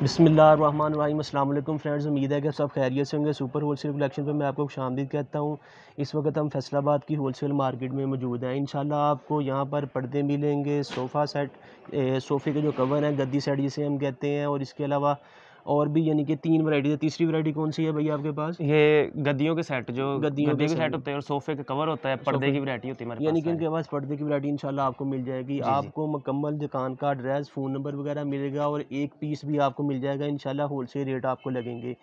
बिसमीम फ्रेंड्स, उम्मीद है कि सब खैरियत से होंगे। सुपर होल सेल कलेक्शन पर मैं आपको खुशामदीद कहता हूँ। इस वक्त हम फैसलाबाद की होल सेल मार्केट में मौजूद हैं। इंशाल्लाह आपको यहाँ पर पर्दे मिलेंगे, सोफ़ा सेट सोफ़े के जो कवर हैं, गद्दी सेट जिसे हम कहते हैं, और इसके अलावा और भी यानी कि तीन वैरायटी है। तीसरी वैरायटी कौन सी है भैया आपके पास? ये गद्दियों के सेट जो गद्दियों के सेट होते हैं और सोफे का कवर होता है पर्दे की वैरायटी होती है यानी कि इनके पास पर्दे की वैरायटी इंशाल्लाह आपको मिल जाएगी। आपको मुकम्मल दुकान का एड्रेस फ़ोन नंबर वगैरह मिलेगा और एक पीस भी आपको मिल जाएगा। इंशाल्लाह होलसेल रेट आपको लगेंगे।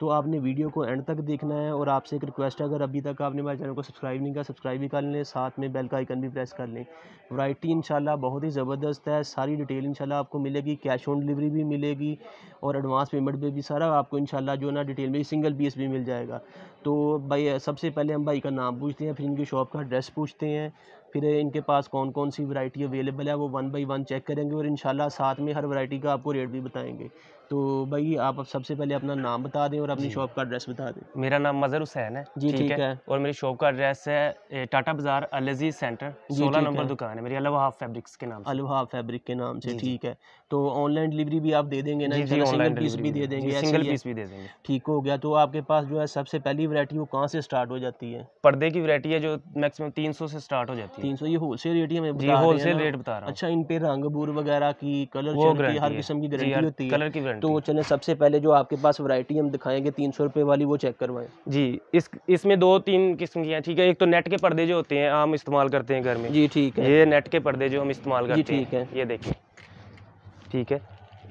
तो आपने वीडियो को एंड तक देखना है और आपसे एक रिक्वेस्ट है अगर अभी तक आपने हमारे चैनल को सब्सक्राइब नहीं किया सब्सक्राइब भी कर लें साथ में बेल का आइकन भी प्रेस कर लें। वैरायटी इंशाल्लाह बहुत ही ज़बरदस्त है। सारी डिटेल इंशाल्लाह आपको मिलेगी। कैश ऑन डिलीवरी भी मिलेगी और एडवांस पेमेंट पे भी सारा आपको इंशाल्लाह जो है ना डिटेल में सिंगल पीस भी मिल जाएगा। तो भाई, सबसे पहले हम भाई का नाम पूछते हैं, फिर इनकी शॉप का एड्रेस पूछते हैं। फिर इनके पास कौन कौन सी वैरायटी अवेलेबल है वो वन बाई वन चेक करेंगे और इंशाल्लाह साथ में हर वैरायटी का आपको रेट भी बताएँगे। तो भाई आप सबसे पहले अपना नाम बता दें और अपनी शॉप का एड्रेस बता दें। मेरा नाम मजहर हुसैन है जी, ठीक है। और मेरी शॉप का एड्रेस है टाटा बाज़ार अलजीज सेंटर सोलह नंबर दुकान है मेरी अलवा फैब्रिक्स के नाम अलवा फैब्रिक के नाम से। ठीक है। तो ऑनलाइन डिलीवरी भी आप दे देंगे ना ऑनलाइन सिंगल पीस भी दे देंगे सिंगल पीस भी दे देंगे। ठीक हो गया तो आपके पास जो है सबसे पहली वरायटी वो कहाँ से स्टार्ट हो जाती है? पर्दे की वरायटी है जो मैक्सिमम 300 से स्टार्ट हो जाती है। तीन सौ ये होलसेल रेट ही हमें जी बता रहे हैं होलसेल रेट बता रहा हूँ। अच्छा इन पे रंग बूर वगैरह की कलर की हर किस्म की गारंटी होती है। कलर की तो चलें सबसे पहले जो आपके पास वैरायटी हम दिखाएँगे तीन सौ रुपये वाली वो चेक करवाएँ। जी इस इसमें दो तीन किस्म की हैं ठीक है? एक तो नेट के पर्दे जो होते हैं आम इस्तेमाल करते हैं घर में। जी ठीक है। ये नेट के पर्दे जो हम इस्तेमाल करते ठीक है। ये देखिए ठीक है?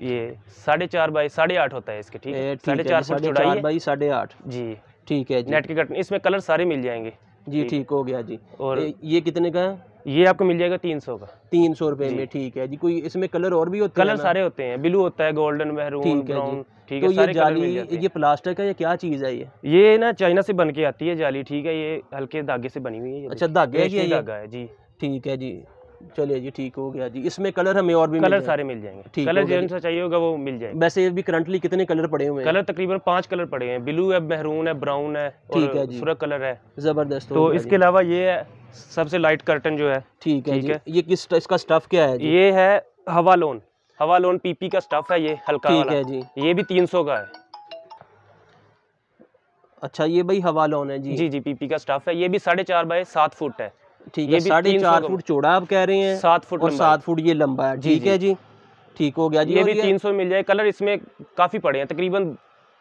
ये साढ़े चार बाई साढ़े आठ होता है इसके ठीक है? साढ़े चार फुट चौड़ाई बाई साढ़े आठ। जी। ठीक है नेट के कटन इसमें कलर सारे मिल जाएँगे। जी ठीक। हो। गया जी। और ये कितने का है? ये आपको मिल जाएगा तीन सौ का। तीन सौ रुपए में ठीक है जी। कोई इसमें कलर और भी होते हैं कलर सारे होते हैं। ब्लू होता है गोल्डन महरून ठीक है। ब्राउन ठीक तो है ये जाली ये प्लास्टिक है। या क्या चीज़ है ये? ये ना चाइना से बन के आती है जाली ठीक है। ये हल्के धागे से बनी हुई है अच्छा धागे धागा है जी। ठीक है जी। चलिए जी ठीक हो गया जी। इसमें कलर हमें और भी कलर सारे मिल जाएँगे। ठीक कलर जो गया चाहिए होगा वो मिल जाएँगे। वैसे भी करंटली कितने कलर पड़े हुए हैं? कलर तकरीबन पाँच कलर पड़े हैं। ब्लू है महरून है ब्राउन है ठीक है जी। सुरख कलर है। ज़बरदस्त तो इसके अलावा ये है सबसे लाइट कर्टन जो है। ठीक है ठीक है। ये किस इसका स्टफ़ क्या है ये है हवा लोन हवा लोन पीपी का स्टफ़ है ये हल्का ठीक है जी। ये भी तीन सौ का है। अच्छा ये भाई हवा लोन है जी। जी जी पीपी का स्टफ़ है। ये भी साढ़े चार बाय सात फुट है। ठीक है साढ़े चार फुट चौड़ा आप कह रहे हैं। सात फुट और सात फुट ये लंबा है। ठीक है जी। ठीक हो गया जी ये भी तीन सौ मिल जाए। कलर इसमें काफ़ी पड़े हैं। तकरीबन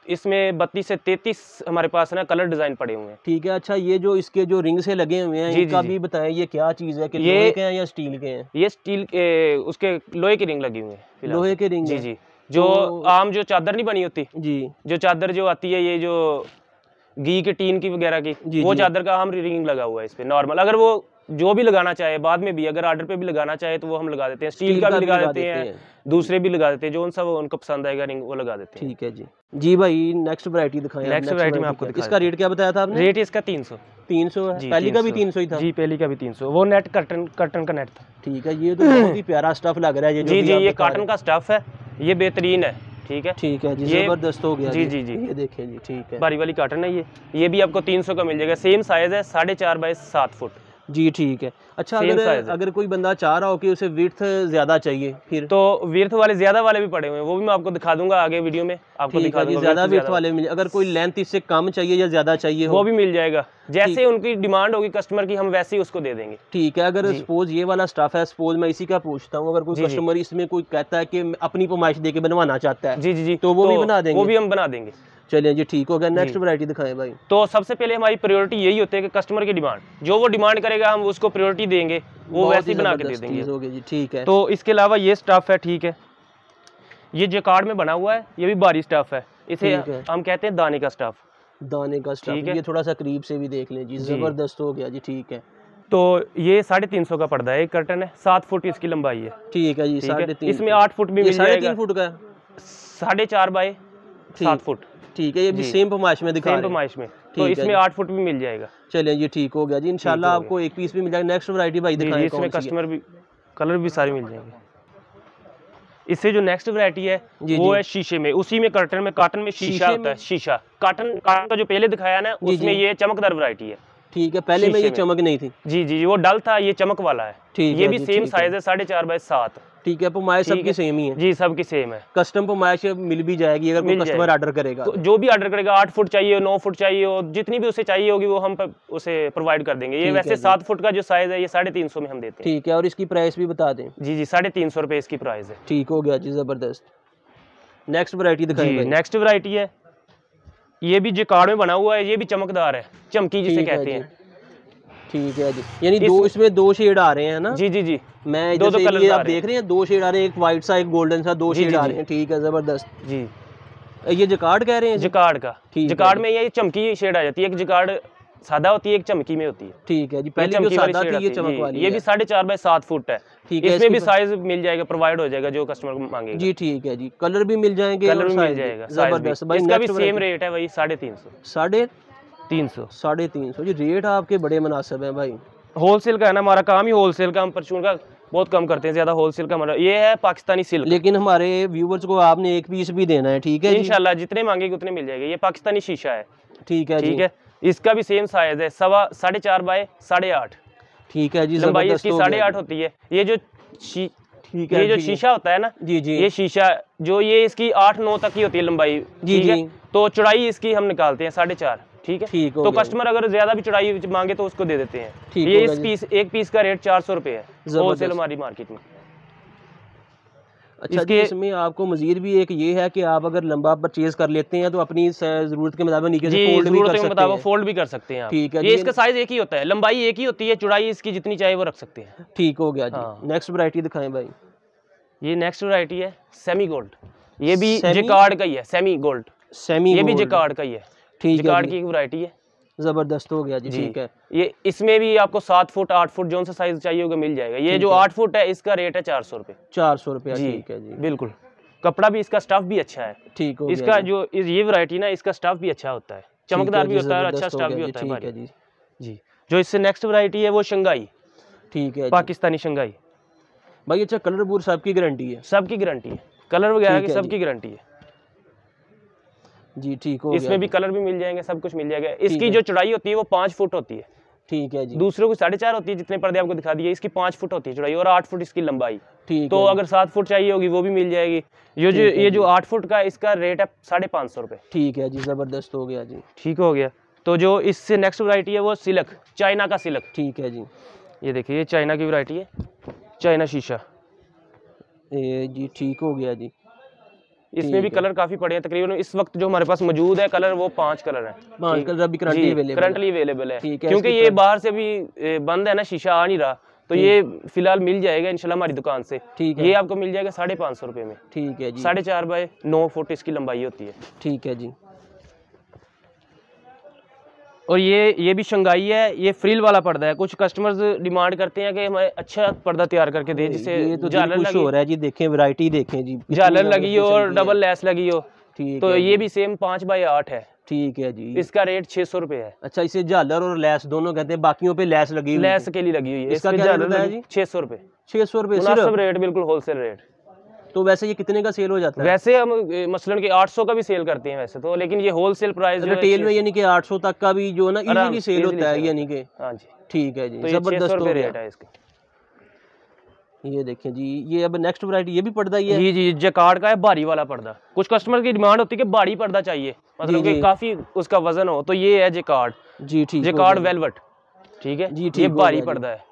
इसमें बत्तीस से तैतीस हमारे पास ना कलर डिज़ाइन पड़े हुए हैं। ठीक है अच्छा ये जो इसके जो रिंग से लगे हुए हैं इनका जी, भी बताएँ ये क्या चीज़ है? कि ये- लोहे के हैं या स्टील के हैं? ये स्टील के उसके लोहे की रिंग लगी हुई है। लोहे के रिंग जी जी। जो तो- आम जो चादर नहीं बनी होती जी। जो चादर जो आती है ये जो घी के टीन की वगैरह की जी, वो जी। चादर का हम रिंग लगा हुआ है इस पे नॉर्मल अगर वो जो भी लगाना चाहे बाद में भी अगर ऑर्डर पे भी लगाना चाहे तो वो हम लगा देते हैं। स्टील का भी लगा देते हैं दूसरे भी लगा देते हैं जो उनसा वो उनको पसंद आएगा रिंग वो लगा देते हैं। ठीक है जी। जी भाई नेक्स्ट वैरायटी दिखाएँ next variety मैं आपको इसका रेट क्या बताया था आपने? रेट इसका तीन सौ। तीन सौ है? पहली का भी तीन सौ ही था? जी पहली का भी तीन सौ। वो नेट कर्टन कर्टन का नेट था। ठीक है ये तो बहुत ही प्यारा स्टफ़ लग रहा है जी जी ये कॉटन का स्टफ़ है ये बेहतरीन है। ठीक है? ठीक है जी ये- ज़बरदस्त हो गया जी, जी, जी। ये देखें जी ठीक है। बारी वाली काटन है ये। ये भी आपको तीन सौ का मिल जाएगा। सेम साइज़ है साढ़े चार बाई सात फुट जी ठीक है। अच्छा अगर अगर कोई बंदा चाह रहा हो कि उसे विड्थ ज़्यादा चाहिए फिर? तो विर्थ वाले ज़्यादा वाले भी पड़े हुए हैं वो भी मैं आपको दिखा दूँगा आगे वीडियो में। आपको दिखा दूँगा ज़्यादा विड्थ वाले मिल अगर कोई लेंथ इससे कम चाहिए या ज़्यादा चाहिए वो भी मिल जाएगा। जैसे उनकी डिमांड होगी कस्टमर की हम वैसे ही उसको दे देंगे। ठीक है अगर सपोज़ ये वाला स्टाफ है सपोज़ मैं इसी का पूछता हूँ अगर कोई। कस्टमर इसमें कोई कहता है कि अपनी पमाइश दे के बनवाना चाहता है जी जी जी। तो वो भी बना देंगे? वो भी हम बना देंगे। चलिए जी ठीक हो गया। नेक्स्ट। वैरायटी दिखाएँ भाई। तो सबसे पहले हमारी प्रायोरिटी यही होती है कि कस्टमर की डिमांड जो वो डिमांड करेगा हम उसको प्रायोरिटी देंगे वो वैसे ही बना के दे देंगे। हो जी ठीक है। तो इसके अलावा ये स्टफ़ है ठीक है। ये जो कार्ड में बना हुआ है ये भी भारी स्टफ़ है। इसे हम कहते हैं दाने का स्टफ़ दाने का स्टफ़। ये थोड़ा सा करीब से भी देख लें जी। ज़बरदस्त हो गया जी ठीक है। तो ये साढ़े तीन सौ का पड़ता है एक कर्टन है सात फुट इसकी लंबाई है। ठीक है जी साढ़े इसमें आठ फुट भी मिल जाएगा। फुट का साढ़े चार बाय सात फुट। ठीक है ये भी सेम पमाइश में दिखा सेम पमाइश में। तो इसमें आठ फुट भी मिल जाएगा। चलिए ये ठीक हो गया जी। इनशाला आपको एक पीस भी मिल जाएगा। नेक्स्ट वरायटी भाई जी, इसमें। कस्टमर भी कलर भी सारे मिल जाएँगे। इससे जो नेक्स्ट वरायटी है जी, वो जी। है शीशे में। उसी में कर्टन में काटन में शीशा होता है शीशा। काटन काटन का जो पहले दिखाया ना उसमें ये चमकदार वरायटी है। ठीक है पहले में ये चमक नहीं थी। जी जी वो डल था ये चमक वाला है। ठीक ये भी सेम साइज़ है। साढ़े चार बाय सात। ठीक है पुमाइश ठीक सबकी सेम ही है। जी सबकी सेम है। कस्टम पुमाइश मिल भी जाएगी अगर कोई कस्टमर ऑर्डर करेगा। तो जो भी ऑर्डर करेगा आठ फुट चाहिए नौ फुट चाहिए हो जितनी भी उसे चाहिए होगी वो हम उसे प्रोवाइड कर देंगे। ये वैसे सात फुट का जो साइज़ है ये साढ़े तीन सौ में हम देते हैं। ठीक है और इसकी प्राइस भी बता दें। जी जी साढ़े तीन सौ रुपये इसकी प्राइस है। ठीक हो गया जी ज़बरदस्त। नेक्स्ट वैरायटी भाई। नेक्स्ट वैरायटी है। ये भी जिकार्ड में बना हुआ है ये भी चमकदार है चमकी जिसे कहते हैं। ठीक है जी। यानी इस- दो इसमें दो शेड आ रहे हैं ना? जी जी जी। मैं दो- दो कलर ये आ आप देख रहे हैं दो शेड आ रहे हैं एक व्हाइट सा एक गोल्डन सा दो शेड आ रहे हैं। ठीक है ज़बरदस्त। जी। ये जिकार्ड कह रहे हैं? जिकार्ड का। जिकार्ड में ये चमकी शेड आ जाती है एक जिकार्ड सादा होती है एक चमकी में होती है। ठीक है जी पहले चमकी सादा थी ये चमक वाली ये भी साढ़े चार बाय सात फुट है। ठीक है इसमें भी साइज़ मिल जाएगा प्रोवाइड हो जाएगा जो कस्टमर मांगेगा। जी ठीक है जी। कलर भी मिल जाएँगे कलर भी मिल जाएगा ज़बरदस्त भाई इसका भी सेम रेट है वही साढ़े तीन सौ। साढ़े तीन सौ। साढ़े तीन सौ। जी रेट आपके बड़े मुनासिब हैं भाई। होलसेल का है ना हमारा काम ही होलसेल का। हम परचून का बहुत कम करते हैं ज़्यादा होलसेल का हमारा। ये है पाकिस्तानी सिल्क लेकिन हमारे व्यूवर्स को आपने एक पीस भी देना है ठीक है इंशाल्लाह जितने मांगेगे उतने मिल जाएँगे। ये पाकिस्तानी शीशा है। ठीक है जी। ठीक है? इसका भी सेम साइज़ है सवा साढ़े चार बाय साढ़े आठ। ठीक है जी लंबाई इसकी साढ़े आठ होती है। ये जो शी ठीक है ये जो शीशा होता है ना जी जी। ये शीशा जो ये इसकी आठ नौ तक की होती है लंबाई जी, जी। तो चौड़ाई इसकी हम निकालते हैं साढ़े चार ठीक है? ठीक तो कस्टमर अगर ज़्यादा भी चौड़ाई मांगे तो उसको दे देते हैं। ये इस पीस एक पीस का रेट चार सौ रुपये है। होलसेल हमारी मार्केट में। अच्छा इसके- इसमें आपको मजीद भी एक ये है कि आप अगर लंबा परचेज कर लेते हैं तो अपनी ज़रूरत के मुताबिक नीचे से फोल्ड भी कर सकते हैं। फोल्ड भी कर सकते हैं ठीक है ये इसका साइज़ एक ही होता है लंबाई एक ही होती है चौड़ाई इसकी जितनी चाहे वो रख सकते हैं। ठीक हो गया हाँ। जी नेक्स्ट वैरायटी दिखाएँ भाई। ये नेक्स्ट वैरायटी है सेमी गोल्ड ये भी जिकार्ड का ही है सेमी गोल्ड सेमी ये भी जिकार्ड का ही है। ठीक है जिकार्ड की एक वैरायटी है। ज़बरदस्त हो गया जी। ठीक है। ये इसमें भी आपको सात फुट आठ फुट जो सा साइज़ चाहिए होगा मिल जाएगा। ये जो आठ फुट है इसका रेट है चार सौ रुपये चार सौ रुपया ठीक है जी। बिल्कुल। कपड़ा भी इसका स्टफ़ भी अच्छा है। ठीक हो इसका जो। इस- ये वरायटी ना इसका स्टफ़ भी अच्छा होता है। चमकदार भी होता है और अच्छा स्टफ़ भी होता है जी। जी। जो इससे नेक्स्ट वरायटी है वो शंघाई। ठीक है पाकिस्तानी शंघाई। भाई अच्छा कलर बूर सबकी गारंटी है। सबकी गारंटी है। कलर वगैरह की सबकी गारंटी है। जी ठीक हो इसमें भी कलर भी मिल जाएँगे सब कुछ मिल जाएगा। इसकी जो चौड़ाई होती है वो पाँच फुट होती है। ठीक है जी। दूसरों को साढ़े चार होती है जितने पर्दे आपको दिखा दिए इसकी पाँच फुट होती है चौड़ाई और आठ फुट इसकी लंबाई। ठीक तो अगर सात फुट चाहिए होगी वो भी मिल जाएगी। ये जो ये जो। आठ फुट का इसका रेट है साढ़े पाँच सौ रुपये ठीक है जी ज़बरदस्त हो गया जी। ठीक हो गया। तो जो इससे नेक्स्ट वरायटी है वो सिलक चाइना का सिलक। ठीक है जी। ये देखिए ये चाइना की वरायटी है। चाइना शीशा। ए, जी ठीक हो गया जी। इसमें भी कलर काफ़ी पड़े हैं। तकरीबन इस वक्त जो हमारे पास मौजूद है कलर वो पाँच कलर हैं। पाँच कलर अभी। करंटली अवेलेबल है। क्योंकि ये बाहर से भी बंद है ना शीशा आ नहीं रहा। तो ये फ़िलहाल मिल जाएगा इनशाला हमारी दुकान से। ठीक है। ये आपको मिल जाएगा साढ़े पाँच सौ रुपये में। ठीक है जी। साढ़े चार बाय नौ फुट इसकी लंबाई होती है। ठीक है जी। और ये ये भी शंघाई है ये फ्रिल वाला पर्दा है। कुछ कस्टमर्स डिमांड करते हैं कि हमें अच्छा पर्दा तैयार करके दे जिससे ये तो खुश लगी हो रहा है जी देखें वैरायटी देखें जी। झालर लगी हो और डबल लेस लगी हो। ठीक तो ये भी सेम पाँच बाई आठ है। ठीक है जी। इसका रेट छः सौ रुपये है। अच्छा इसे झालर और लैस दोनों कहते हैं बाकियों पे लैस लगी हुई लेस के लिए लगी हुई है। इसका क्या लगी जी? छः सौ रुपये। छह सौ रुपये रेट बिल्कुल होलसेल रेट तो वैसे ये कितने का सेल हो जाता है? वैसे हम मसलन के 800 का भी सेल करते हैं वैसे तो लेकिन ये होलसेल प्राइस रिटेल में 600 यानी कि 800 तक का भी जो है ना इजीली सेल होता है यानी कि। हाँ। जी। ठीक है जी तो ज़बरदस्त हो रेट है इसका। ये देखें जी ये अब नेक्स्ट वैरायटी ये भी पर्दा ही है? जी जी जकार्ड का है भारी वाला पर्दा कुछ कस्टमर की डिमांड होती है कि भारी पर्दा चाहिए मतलब कि काफ़ी उसका वज़न हो तो ये है जकार्ड जी ठीक हो जकार्ड वेलवेट ठीक है? जी, ये ठीक भारी पर्दा है।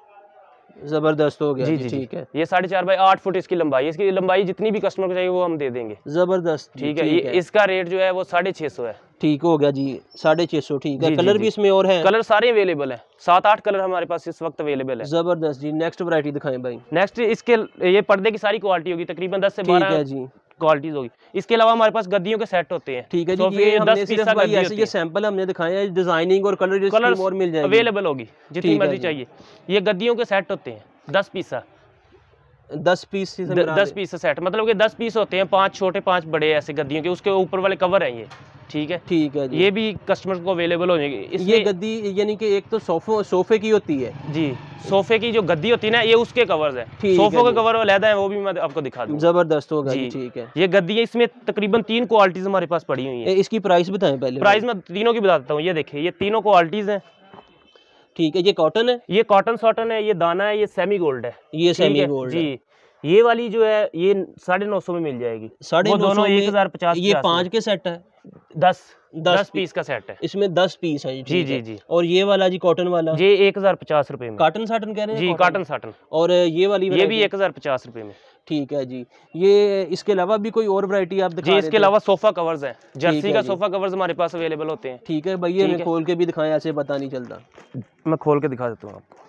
ज़बरदस्त हो गया। जी जी ठीक है। ये साढ़े चार बाई आठ फुट इसकी लंबाई है। इसकी लंबाई जितनी भी कस्टमर को चाहिए वो हम दे देंगे। ज़बरदस्त ठीक है ये इसका रेट जो है वो साढ़े छः सौ है। ठीक हो गया जी साढ़े छः सौ ठीक है। कलर भी इसमें और है। कलर सारे अवेलेबल है। सात आठ कलर हमारे पास इस वक्त अवेलेबल है। ज़बरदस्त जी नेक्स्ट वरायटी दिखाएँ भाई। नेक्स्ट इसके ये पर्दे की सारी क्वालिटी होगी तकरीबन दस से बारह जी। क्वालिटीज होगी। इसके अलावा हमारे पास गद्दियों के सेट होते हैं। ठीक है जी ये हमने सिर्फ़ भाई ऐसे ये सैंपल हमने दिखाए हैं डिज़ाइनिंग और कलर कलर और मिल जाए अवेलेबल होगी जितनी मर्ज़ी चाहिए। ये गद्दियों के सेट होते हैं दस पीसा दस पीस दस पीस सेट मतलब कि दस पीस होते हैं पाँच छोटे पाँच बड़े ऐसे गद्दियों के उसके ऊपर वाले कवर हैं ये। ठीक है? ठीक है ये भी कस्टमर को अवेलेबल हो जाएगी। ये गद्दी यानी कि एक तो सोफो सोफे की होती है। जी सोफे की जो गद्दी होती है ना ये उसके कवर्स है। सोफों के कवर अलहदा है वो भी मैं आपको दिखा दूँ ज़बरदस्त होगा जी। ठीक है। ये गद्दी है इसमें तकरीबन तीन क्वालिटीज हमारे पास पड़ी हुई है। इसकी प्राइस बताएँ पहले प्राइस मैं तीनों की बताता हूँ। ये देखिए ये तीनों क्वालिटीज हैं। ठीक है ये कॉटन है? ये कॉटन सॉटन है ये दाना है ये सेमी गोल्ड है। ये सेमी गोल्ड जी। ये वाली जो है ये साढ़े नौ सौ में मिल जाएगी। साढ़े दोनों एक हज़ार पचास ये पाँच के सेट है? दस। दस दस पीस का सेट है। इसमें दस पीस है जी जी जी। और ये वाला जी कॉटन वाला? ये एक हज़ार पचास रुपए में। कॉटन साटन कह रहे हैं जी कॉटन साटन और ये वाली ये भी एक हज़ार पचास रुपए में। ठीक है जी। ये इसके अलावा भी कोई और वैरायटी आप दिखा जी इसके अलावा सोफा कवर्स है। जर्सी का सोफा कवर्स हमारे पास अवेलेबल होते हैं। ठीक है भैया खोल के भी दिखाएँ ऐसे पता नहीं चलता। मैं खोल के दिखा देता हूँ आपको।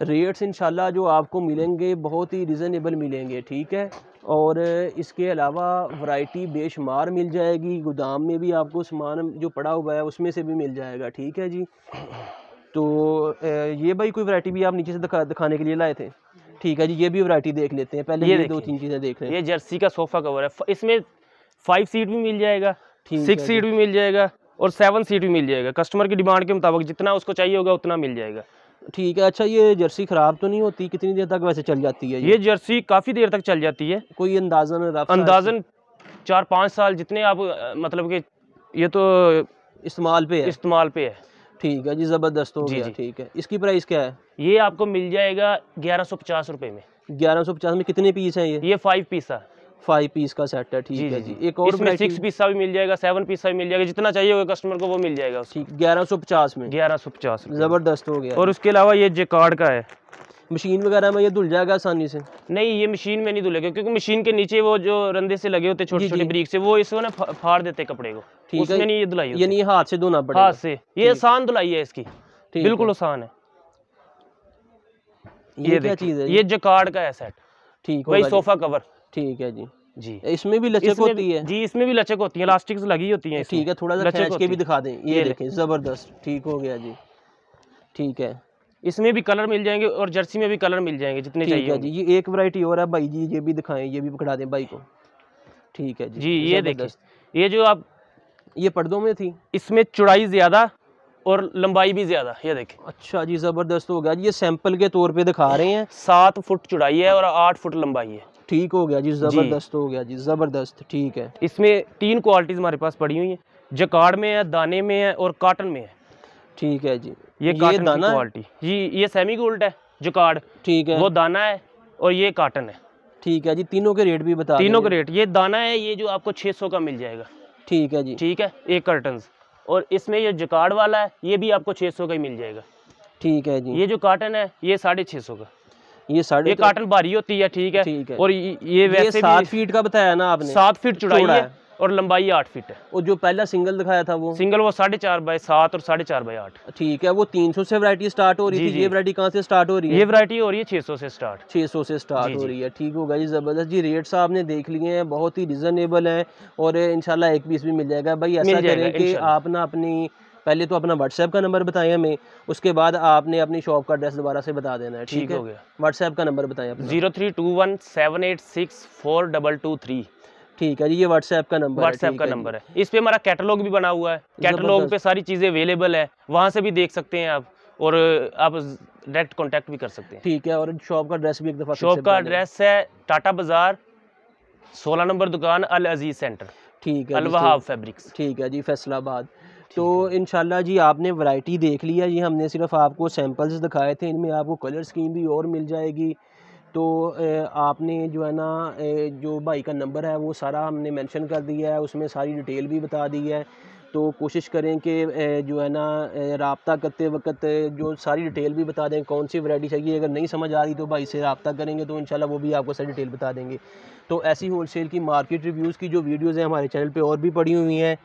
रेट्स इंशाल्लाह जो आपको मिलेंगे बहुत ही रिजनेबल मिलेंगे ठीक है? और इसके अलावा वैरायटी बेशुमार मिल जाएगी। गोदाम में भी आपको सामान जो पड़ा हुआ है उसमें से भी मिल जाएगा ठीक है जी? तो ये भाई कोई वैरायटी भी आप नीचे से दिखा दिखाने के लिए लाए थे? ठीक है जी ये भी वैरायटी देख लेते हैं। पहले ये ये दो तीन चीज़ें देख रहे हैं ये जर्सी का सोफा कवर है। इसमें फाइव सीट भी मिल जाएगा ठीक सिक्स सीट भी मिल जाएगा और सेवन सीट भी मिल जाएगा। कस्टमर की डिमांड के मुताबिक जितना उसको चाहिए होगा उतना मिल जाएगा। ठीक है अच्छा ये जर्सी ख़राब तो नहीं होती? कितनी देर तक वैसे चल जाती है ये? ये जर्सी काफ़ी देर तक चल जाती है। कोई अंदाजन अंदाजन चार पाँच साल जितने आप मतलब कि ये तो इस्तेमाल पे है? इस्तेमाल पे है। ठीक है जी ज़बरदस्त हो जी, गया ठीक है। इसकी प्राइस क्या है? ये आपको मिल जाएगा ग्यारह सौ पचास रुपये में। ग्यारह सौ पचास में कितने पीस हैं ये? ये फाइव पीसा फाइव पीस का सेट है ठीक है जी एक और सिक्स पीसा भी मिल जाएगा सेवन पीसा भी मिल जाएगा जितना चाहिए होगा कस्टमर को वो मिल जाएगा ठीक ग्यारह सौ पचास में। ग्यारह सौ पचास ज़बरदस्त हो गया। और उसके अलावा ये जेकार्ड का है। मशीन वगैरह में ये धुल जाएगा आसानी से? नहीं ये मशीन में नहीं धुलेगा क्योंकि मशीन के नीचे वो जो रंदे से लगे होते छोटे छोटे ब्रीक से वो इसको ना फाड़ देते कपड़े को। ठीक है। उसमें नहीं ये धुलाई होती। यानी हाथ से धोना पड़ेगा। हाथ से। ये आसान धुलाई है इसकी। बिल्कुल आसान है। ये क्या चीज़ है ये जकार्ड का है सेट ठीक वही होगा सोफा कवर ठीक है जी। जी। इसमें भी लचक इसमें होती है। जी इसमें भी लचक होती है इलास्टिक्स लगी होती है ठीक है थोड़ा सा खींच के भी दिखा दें। ये ये देखें ज़बरदस्त ठीक हो गया जी। ठीक है। इसमें भी कलर मिल जाएँगे और जर्सी में भी कलर मिल जाएँगे जितने चाहिए जी ये एक वैरायटी और है भाई जी ये भी दिखाएँ ये भी पकड़ा दें भाई को। ठीक है जी जी ये देखिए ये जो आप ये पर्दों में थी। इसमें चौड़ाई ज़्यादा और लंबाई भी ज़्यादा ये देखें। अच्छा जी ज़बरदस्त हो गया जी ये सैंपल के तौर पे दिखा रहे हैं। सात फुट चौड़ाई है और आठ फुट लंबाई है। ठीक हो गया जी ज़बरदस्त हो गया जी ज़बरदस्त ठीक है। इसमें तीन क्वालिटीज हमारे पास पड़ी हुई हैं। जकार्ड में है दाने में है और काटन में है। ठीक है जी। ये की दाना क्वालिटी जी ये सेमी गोल्ड है जकार्ड। ठीक है। वो दाना है और ये काटन है। ठीक है जी तीनों के रेट भी बता तीनों के रेट ये दाना है ये जो आपको 600 का मिल जाएगा। ठीक है जी। ठीक है एक कर्टन और इसमें ये जकार्ड वाला है ये भी आपको 600 का ही मिल जाएगा। ठीक है जी। ये जो काटन है ये साढ़े छः सौ का। ये साढ़े ये काटन भारी होती है ठीक है। ठीक है। और ये वैसे सात फीट का बताया ना आपने। सात फीट चौड़ाई है। और लंबाई आठ फीट है। और जो पहला सिंगल दिखाया था वो? सिंगल वो साढ़े चार बाय सात और साढ़े चार बाय आठ। ठीक है वो तीन सौ से वैरायटी स्टार्ट हो रही थी। ये वैरायटी कहाँ से स्टार्ट हो रही है? ये वैरायटी हो रही है छः सौ से स्टार्ट छः सौ से स्टार्ट हो रही है। ठीक होगा जी ज़बरदस्त। जी रेट्स आपने देख लिए हैं बहुत ही रिजनेबल है और इनशाला एक पीस भी मिल जाएगा। भाई ऐसा करें कि आप ना अपनी पहले तो अपना व्हाट्सएप का नंबर बताएँ हमें उसके बाद आपने अपनी शॉप का एड्रेस दोबारा से बता देना है। ठीक है? गया। व्हाट्सएप का नंबर अपना। Zero three two one seven eight six four double two three. ठीक है जी ये व्हाट्सएप का नंबर व्हाट्सएप का नंबर है। इस पे हमारा कैटलॉग भी बना हुआ है। कैटलॉग। पे सारी चीज़ें अवेलेबल है। वहाँ से भी देख सकते हैं आप और आप डायरेक्ट कांटेक्ट भी कर सकते हैं। ठीक है और शॉप का एड्रेस भी एक दफ़ा शॉप का एड्रेस है टाटा बाज़ार सोलह नंबर दुकान अल अज़ीज़ सेंटर ठीक है अल फैब्रिक्स ठीक है जी फैसलाबाद। तो इंशाल्लाह जी आपने वैरायटी देख लिया। जी हमने सिर्फ़ आपको सैंपल्स दिखाए थे। इनमें आपको कलर स्कीम भी और मिल जाएगी। तो आपने जो है ना जो भाई का नंबर है, वो सारा हमने मेंशन कर दिया है, उसमें सारी डिटेल भी बता दी है। तो कोशिश करें कि जो है ना रब्ता करते वक्त जो सारी डिटेल भी बता दें, कौन सी वैरायटी चाहिए, अगर नहीं समझ आ रही तो भाई से रबता करेंगे तो इंशाल्लाह वो भी आपको सारी डिटेल बता देंगे। तो ऐसी होलसेल की मार्केट रिव्यूज़ की जो वीडियोज़ हैं हमारे चैनल पे और भी पड़ी हुई हैं।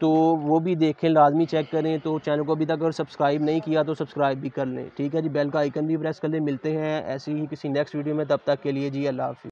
तो वो भी देखें, लाजमी चेक करें तो चैनल को अभी तक अगर सब्सक्राइब नहीं किया तो सब्सक्राइब भी कर लें। ठीक है जी बेल का आइकन भी प्रेस कर लें। मिलते हैं ऐसी ही किसी नेक्स्ट वीडियो में, तब तक के लिए जी, अल्लाह हाफिज़।